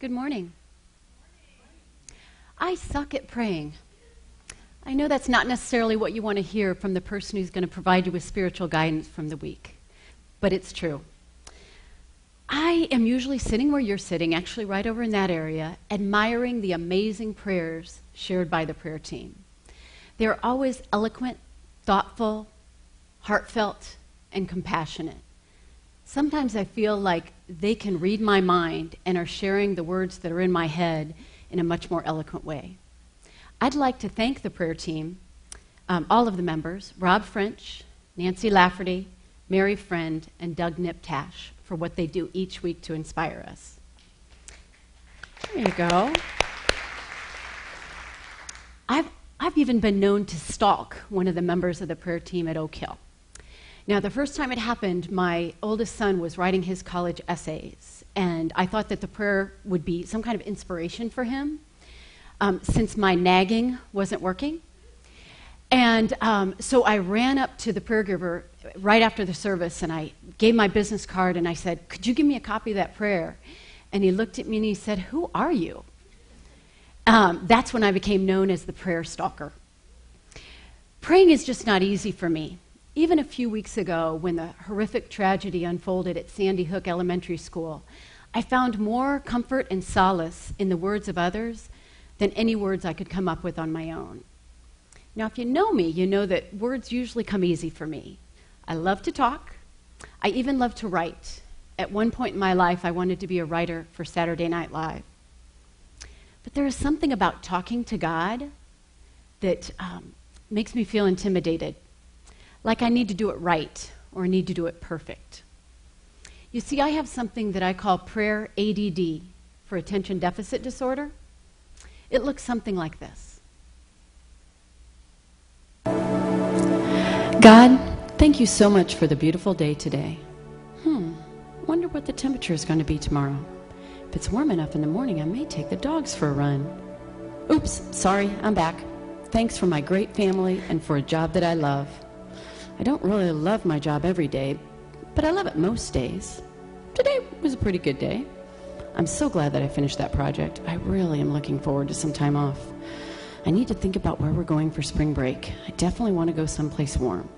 Good morning. I suck at praying. I know that's not necessarily what you want to hear from the person who's going to provide you with spiritual guidance from the week, but it's true. I am usually sitting where you're sitting, actually right over in that area, admiring the amazing prayers shared by the prayer team. They're always eloquent, thoughtful, heartfelt, and compassionate. Sometimes I feel like they can read my mind and are sharing the words that are in my head in a much more eloquent way. I'd like to thank the prayer team, um, all of the members, Rob French, Nancy Lafferty, Mary Friend, and Doug Niptash, for what they do each week to inspire us. There you go. I've, I've even been known to stalk one of the members of the prayer team at Oak Hill. Now, the first time it happened, my oldest son was writing his college essays, and I thought that the prayer would be some kind of inspiration for him um, since my nagging wasn't working. And um, so I ran up to the prayer giver right after the service and I gave my business card and I said, Could you give me a copy of that prayer? And he looked at me and he said, Who are you? Um, that's when I became known as the prayer stalker. Praying is just not easy for me. Even a few weeks ago, when the horrific tragedy unfolded at Sandy Hook Elementary School, I found more comfort and solace in the words of others than any words I could come up with on my own. Now, if you know me, you know that words usually come easy for me. I love to talk. I even love to write. At one point in my life, I wanted to be a writer for Saturday Night Live. But there is something about talking to God that um, makes me feel intimidated like I need to do it right or need to do it perfect. You see, I have something that I call prayer ADD for attention deficit disorder. It looks something like this God, thank you so much for the beautiful day today. Hmm, wonder what the temperature is going to be tomorrow. If it's warm enough in the morning, I may take the dogs for a run. Oops, sorry, I'm back. Thanks for my great family and for a job that I love. I don't really love my job every day, but I love it most days. Today was a pretty good day. I'm so glad that I finished that project. I really am looking forward to some time off. I need to think about where we're going for spring break. I definitely want to go someplace warm.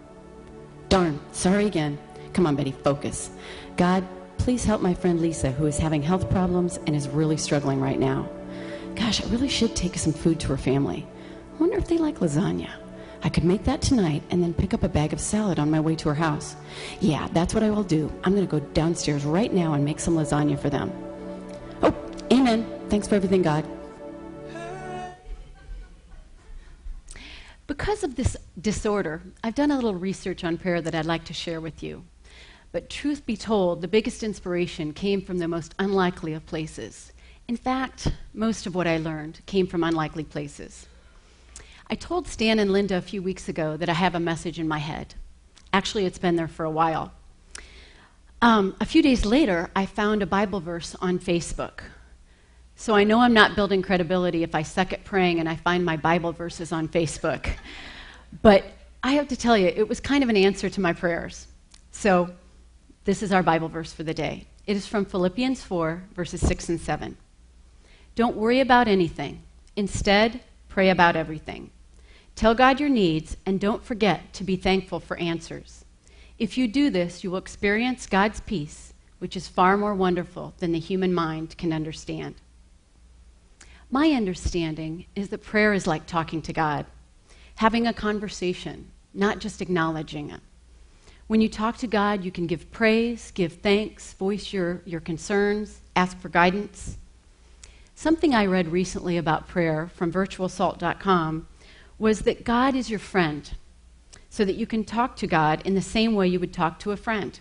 Darn, sorry again. Come on, Betty, focus. God, please help my friend Lisa, who is having health problems and is really struggling right now. Gosh, I really should take some food to her family. I wonder if they like lasagna. I could make that tonight and then pick up a bag of salad on my way to her house. Yeah, that's what I will do. I'm going to go downstairs right now and make some lasagna for them. Oh, amen. Thanks for everything, God. Because of this disorder, I've done a little research on prayer that I'd like to share with you. But truth be told, the biggest inspiration came from the most unlikely of places. In fact, most of what I learned came from unlikely places. I told Stan and Linda a few weeks ago that I have a message in my head. Actually, it's been there for a while. Um, a few days later, I found a Bible verse on Facebook. So I know I'm not building credibility if I suck at praying and I find my Bible verses on Facebook. But I have to tell you, it was kind of an answer to my prayers. So this is our Bible verse for the day. It is from Philippians 4, verses 6 and 7. Don't worry about anything. Instead, pray about everything. Tell God your needs and don't forget to be thankful for answers. If you do this, you will experience God's peace, which is far more wonderful than the human mind can understand. My understanding is that prayer is like talking to God, having a conversation, not just acknowledging it. When you talk to God, you can give praise, give thanks, voice your, your concerns, ask for guidance. Something I read recently about prayer from virtualsalt.com was that God is your friend, so that you can talk to God in the same way you would talk to a friend.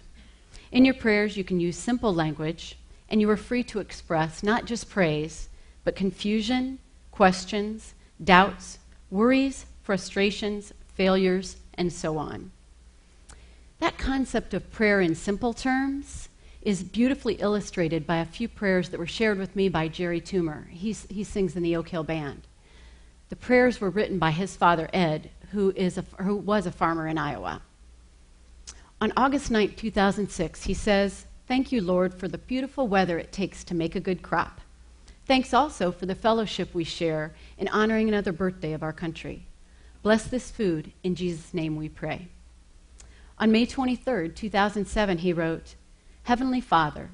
In your prayers, you can use simple language, and you are free to express not just praise, but confusion, questions, doubts, worries, frustrations, failures, and so on. That concept of prayer in simple terms is beautifully illustrated by a few prayers that were shared with me by Jerry Toomer. He's, he sings in the Oak Hill Band. The prayers were written by his father, Ed, who, is a, who was a farmer in Iowa. On August 9, 2006, he says, Thank you, Lord, for the beautiful weather it takes to make a good crop. Thanks also for the fellowship we share in honoring another birthday of our country. Bless this food. In Jesus' name we pray. On May 23, 2007, he wrote, Heavenly Father,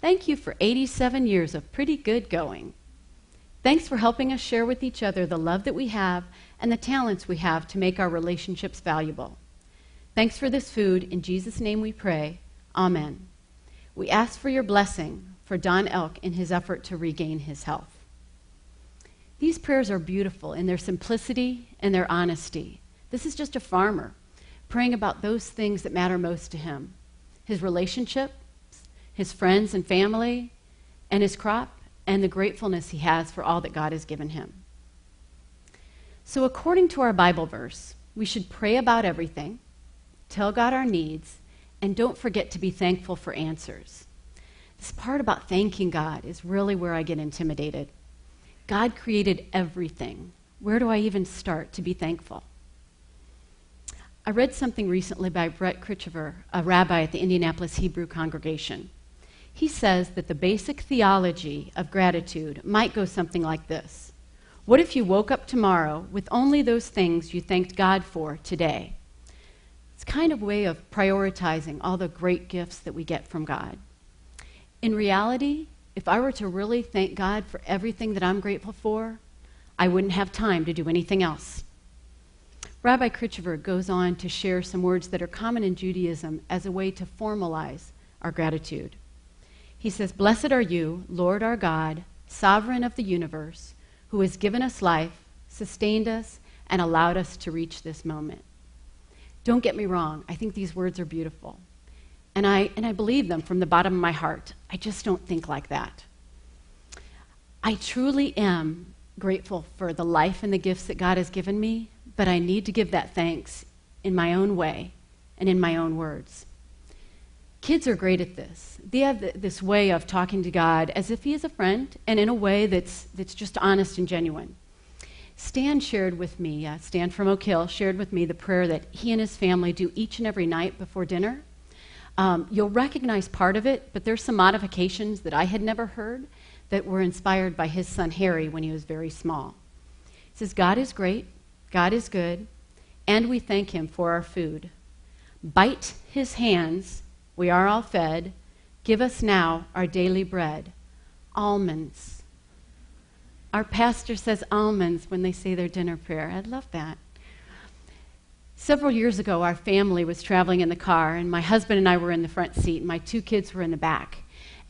thank you for 87 years of pretty good going. Thanks for helping us share with each other the love that we have and the talents we have to make our relationships valuable. Thanks for this food. In Jesus' name we pray. Amen. We ask for your blessing for Don Elk in his effort to regain his health. These prayers are beautiful in their simplicity and their honesty. This is just a farmer praying about those things that matter most to him his relationships, his friends and family, and his crop and the gratefulness he has for all that God has given him. So, according to our Bible verse, we should pray about everything, tell God our needs, and don't forget to be thankful for answers. This part about thanking God is really where I get intimidated. God created everything. Where do I even start to be thankful? I read something recently by Brett Krichiver, a rabbi at the Indianapolis Hebrew congregation. He says that the basic theology of gratitude might go something like this What if you woke up tomorrow with only those things you thanked God for today? It's kind of a way of prioritizing all the great gifts that we get from God. In reality, if I were to really thank God for everything that I'm grateful for, I wouldn't have time to do anything else. Rabbi Krichiver goes on to share some words that are common in Judaism as a way to formalize our gratitude. He says, Blessed are you, Lord our God, sovereign of the universe, who has given us life, sustained us, and allowed us to reach this moment. Don't get me wrong, I think these words are beautiful. And I, and I believe them from the bottom of my heart. I just don't think like that. I truly am grateful for the life and the gifts that God has given me, but I need to give that thanks in my own way and in my own words. Kids are great at this. They have this way of talking to God as if He is a friend and in a way that's, that's just honest and genuine. Stan shared with me, uh, Stan from Oak Hill shared with me the prayer that he and his family do each and every night before dinner. Um, you'll recognize part of it, but there's some modifications that I had never heard that were inspired by his son Harry when he was very small. He says, God is great, God is good, and we thank him for our food. Bite his hands we are all fed. Give us now our daily bread. Almonds. Our pastor says almonds when they say their dinner prayer. I love that. Several years ago, our family was traveling in the car, and my husband and I were in the front seat, and my two kids were in the back.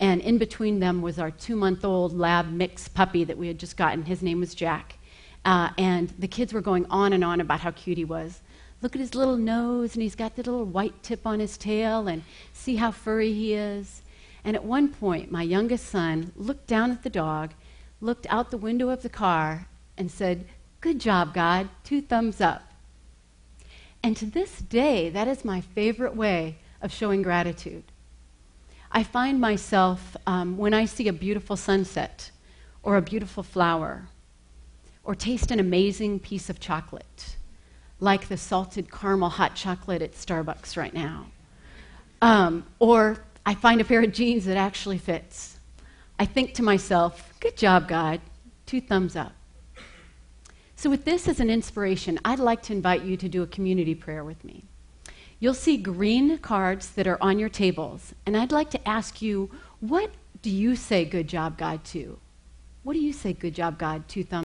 And in between them was our two month old lab mix puppy that we had just gotten. His name was Jack. Uh, and the kids were going on and on about how cute he was look at his little nose and he's got the little white tip on his tail and see how furry he is. And at one point, my youngest son looked down at the dog, looked out the window of the car, and said, Good job, God, two thumbs up. And to this day, that is my favorite way of showing gratitude. I find myself, um, when I see a beautiful sunset, or a beautiful flower, or taste an amazing piece of chocolate, like the salted caramel hot chocolate at Starbucks right now. Um, or I find a pair of jeans that actually fits. I think to myself, good job, God. Two thumbs up. So, with this as an inspiration, I'd like to invite you to do a community prayer with me. You'll see green cards that are on your tables, and I'd like to ask you, what do you say good job, God, to? What do you say good job, God, two thumbs